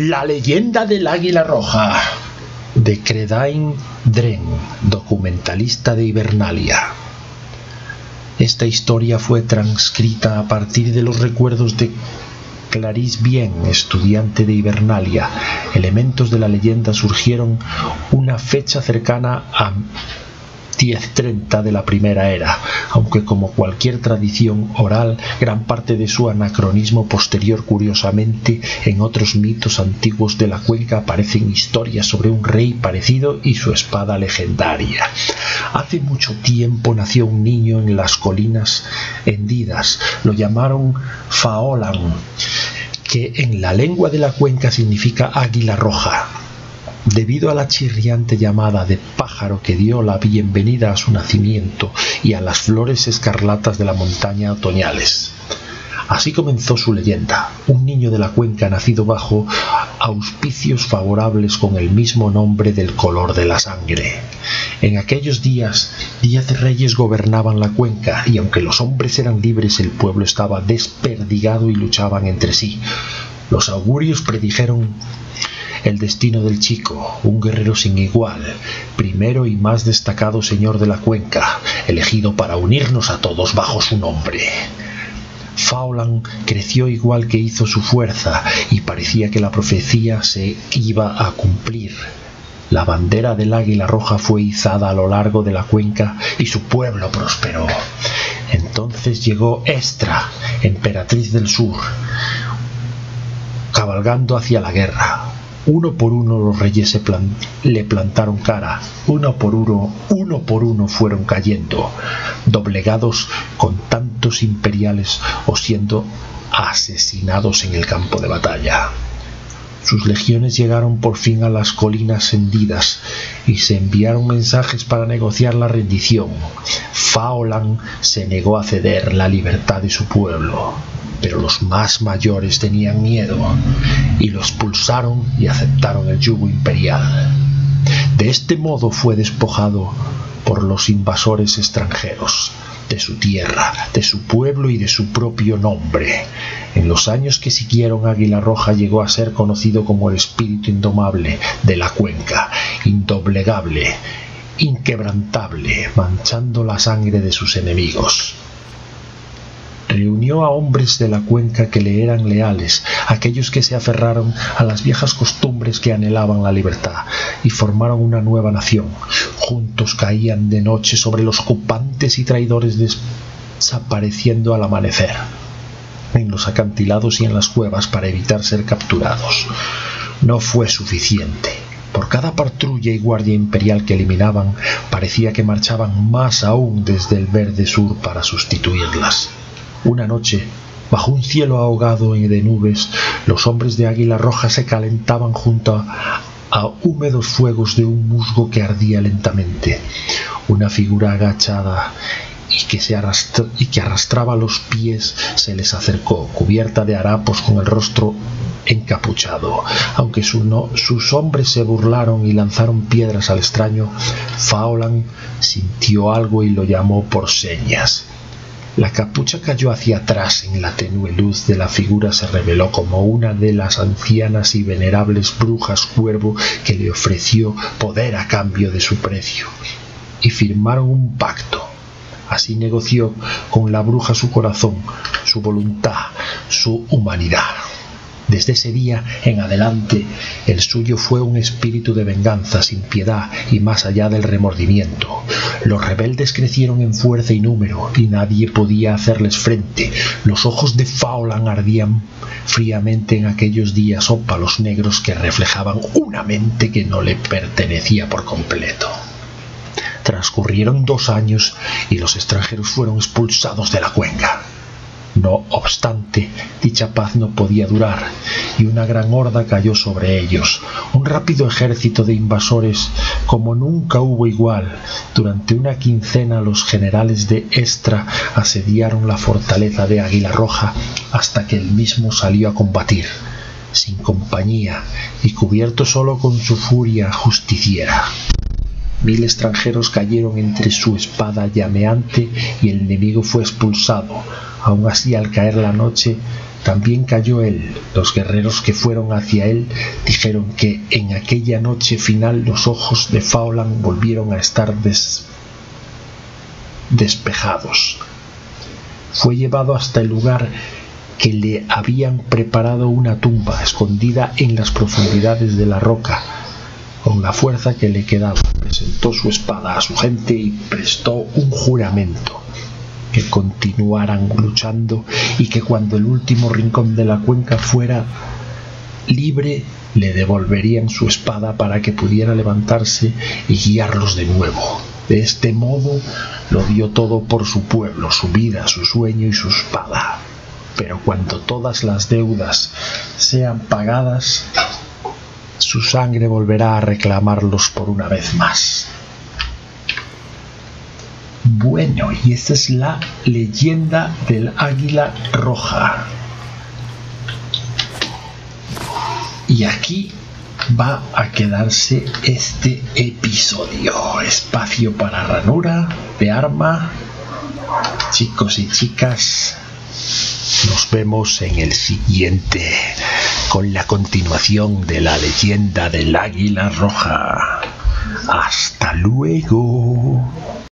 La leyenda del águila roja de Credain Dren, documentalista de Hibernalia. Esta historia fue transcrita a partir de los recuerdos de Clarice Bien, estudiante de Hibernalia. Elementos de la leyenda surgieron una fecha cercana a 1030 de la primera era, aunque como cualquier tradición oral, gran parte de su anacronismo posterior curiosamente en otros mitos antiguos de la cuenca aparecen historias sobre un rey parecido y su espada legendaria. Hace mucho tiempo nació un niño en las colinas hendidas, lo llamaron Faolan, que en la lengua de la cuenca significa águila roja debido a la chirriante llamada de pájaro que dio la bienvenida a su nacimiento y a las flores escarlatas de la montaña otoñales. Así comenzó su leyenda, un niño de la cuenca nacido bajo auspicios favorables con el mismo nombre del color de la sangre. En aquellos días, diez reyes gobernaban la cuenca y aunque los hombres eran libres, el pueblo estaba desperdigado y luchaban entre sí. Los augurios predijeron el destino del chico, un guerrero sin igual, primero y más destacado señor de la cuenca, elegido para unirnos a todos bajo su nombre. Faulan creció igual que hizo su fuerza y parecía que la profecía se iba a cumplir. La bandera del águila roja fue izada a lo largo de la cuenca y su pueblo prosperó. Entonces llegó Estra, emperatriz del sur, cabalgando hacia la guerra. Uno por uno los reyes le plantaron cara, uno por uno, uno por uno fueron cayendo, doblegados con tantos imperiales o siendo asesinados en el campo de batalla. Sus legiones llegaron por fin a las colinas hendidas y se enviaron mensajes para negociar la rendición. Faolan se negó a ceder la libertad de su pueblo pero los más mayores tenían miedo y lo expulsaron y aceptaron el yugo imperial. De este modo fue despojado por los invasores extranjeros de su tierra, de su pueblo y de su propio nombre. En los años que siguieron Águila Roja llegó a ser conocido como el espíritu indomable de la cuenca, indoblegable, inquebrantable, manchando la sangre de sus enemigos reunió a hombres de la cuenca que le eran leales, aquellos que se aferraron a las viejas costumbres que anhelaban la libertad, y formaron una nueva nación. Juntos caían de noche sobre los ocupantes y traidores desapareciendo al amanecer en los acantilados y en las cuevas para evitar ser capturados. No fue suficiente. Por cada patrulla y guardia imperial que eliminaban, parecía que marchaban más aún desde el verde sur para sustituirlas. Una noche, bajo un cielo ahogado de nubes, los hombres de Águila Roja se calentaban junto a, húmedos fuegos de un musgo que ardía lentamente. Una figura agachada y que, se arrastraba los pies se les acercó, cubierta de harapos con el rostro encapuchado. Aunque sus hombres se burlaron y lanzaron piedras al extraño, Faulan sintió algo y lo llamó por señas. La capucha cayó hacia atrás en la tenue luz de la figura se reveló como una de las ancianas y venerables brujas cuervo que le ofreció poder a cambio de su precio. Y firmaron un pacto. Así negoció con la bruja su corazón, su voluntad, su humanidad. Desde ese día en adelante, el suyo fue un espíritu de venganza sin piedad y más allá del remordimiento. Los rebeldes crecieron en fuerza y número y nadie podía hacerles frente. Los ojos de Faulan ardían fríamente en aquellos días ópalos negros que reflejaban una mente que no le pertenecía por completo. Transcurrieron dos años y los extranjeros fueron expulsados de la cuenca. No obstante, dicha paz no podía durar, y una gran horda cayó sobre ellos, un rápido ejército de invasores como nunca hubo igual. Durante una quincena los generales de Estra asediaron la fortaleza de Águila Roja hasta que él mismo salió a combatir, sin compañía y cubierto solo con su furia justiciera. Mil extranjeros cayeron entre su espada llameante y el enemigo fue expulsado. Aun así, al caer la noche, también cayó él. Los guerreros que fueron hacia él dijeron que en aquella noche final los ojos de Faulan volvieron a estar despejados. Fue llevado hasta el lugar que le habían preparado una tumba escondida en las profundidades de la roca. Con la fuerza que le quedaba, presentó su espada a su gente y prestó un juramento que continuaran luchando y que cuando el último rincón de la cuenca fuera libre le devolverían su espada para que pudiera levantarse y guiarlos de nuevo. De este modo lo dio todo por su pueblo, su vida, su sueño y su espada. Pero cuando todas las deudas sean pagadas, su sangre volverá a reclamarlos por una vez más. Bueno, y esta es la leyenda del águila roja. Y aquí va a quedarse este episodio. Espacio para ranura de arma. Chicos y chicas, nos vemos en el siguiente con la continuación de la leyenda del águila roja. Hasta luego.